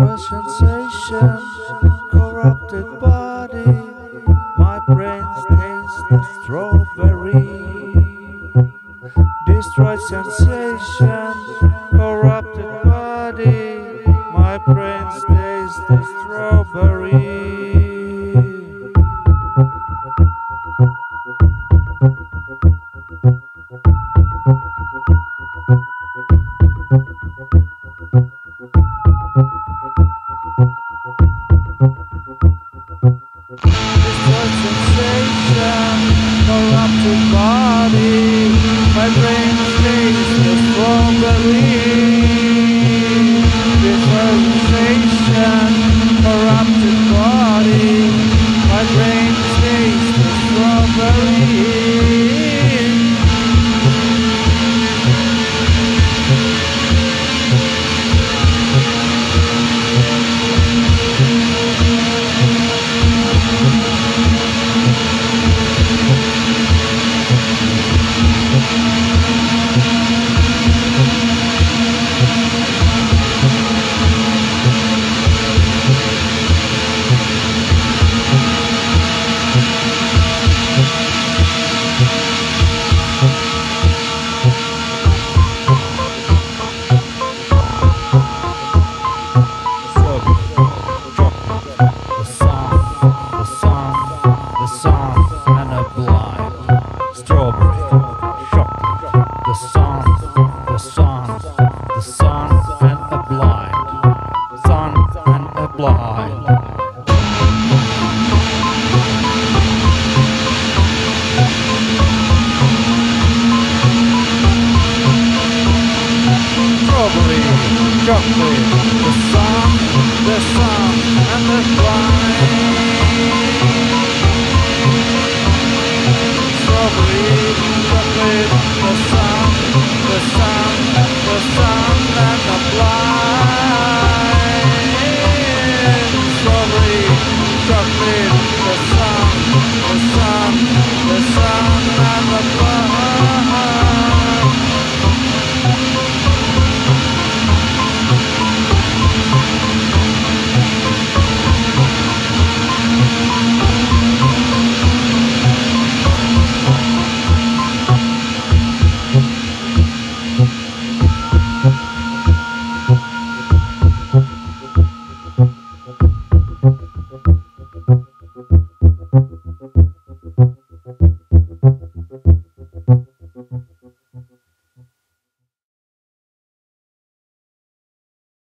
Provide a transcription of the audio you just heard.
Destroy sensation, corrupted body. My brain tastes the strawberry. Destroyed sensation, corrupted body. My brain tastes the strawberry. Sensation, corrupted body. My brain tastes the strawberry. A. Strawberry chocolate. The song, the song, and the blind. something, there's some, there's some, there's some.